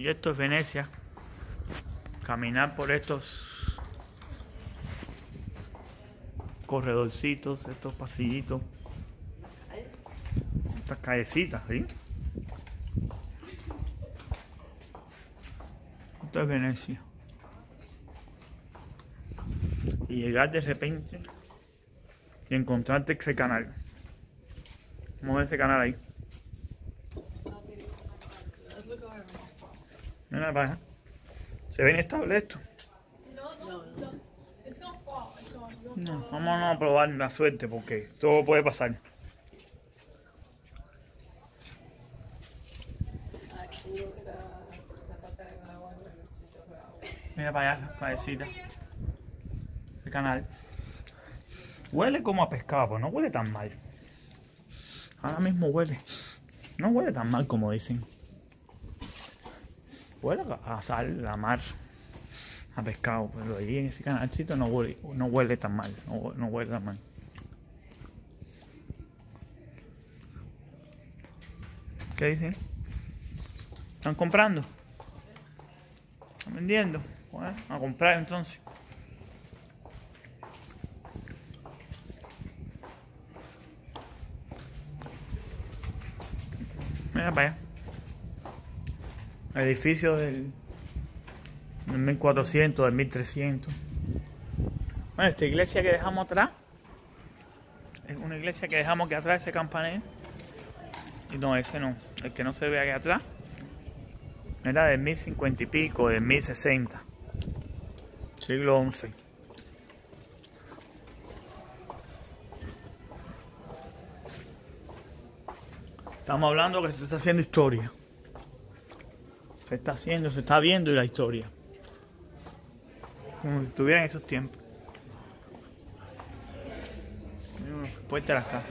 Y esto es Venecia. Caminar por estos corredorcitos, estos pasillitos, estas callecitas, ¿sí? Esto es Venecia. Y llegar de repente y encontrarte ese canal. Vamos a ver ese canal ahí. Para allá. ¿Se ve inestable esto? No, vamos a probar la suerte porque todo puede pasar. Mira para allá, cabecita. El canal. Huele como a pescado, pero no huele tan mal. Ahora mismo huele. No huele tan mal como dicen. Huele a sal, a mar, a pescado, pero ahí en ese canalcito no huele, no huele tan mal. No, no huele tan mal. ¿Qué dicen? ¿Están comprando? ¿Están vendiendo? Bueno, a comprar entonces. Mira para allá. Edificio del, del 1400, del 1300. Bueno, esta iglesia que dejamos atrás es una iglesia que dejamos aquí atrás, ese campanel. Y no, ese no, el que no se ve aquí atrás. Era del 1050 y pico, del 1060. Siglo XI. Estamos hablando que se está haciendo historia. Se está haciendo, se está viendo la historia. Como si estuviera en esos tiempos. Puerta de las casas.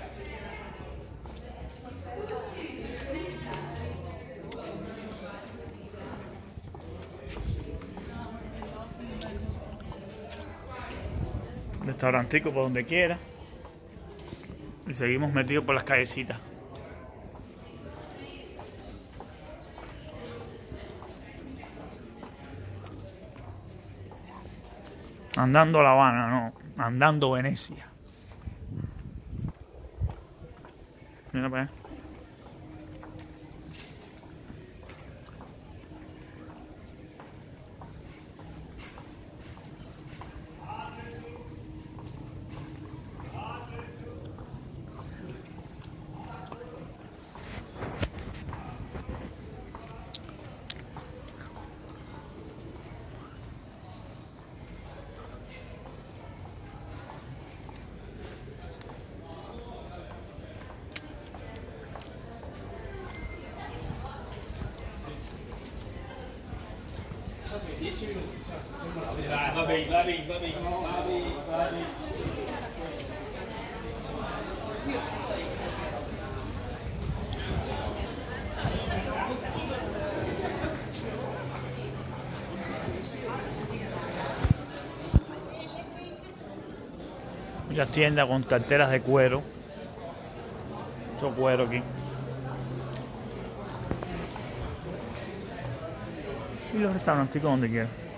Restaurantico por donde quiera. Y seguimos metidos por las callecitas. Andando La Habana, no. Andando Venecia. Mira para allá. Tiendas con carteras de cuero. Mucho cuero aquí. Y los restaurantes donde quieran.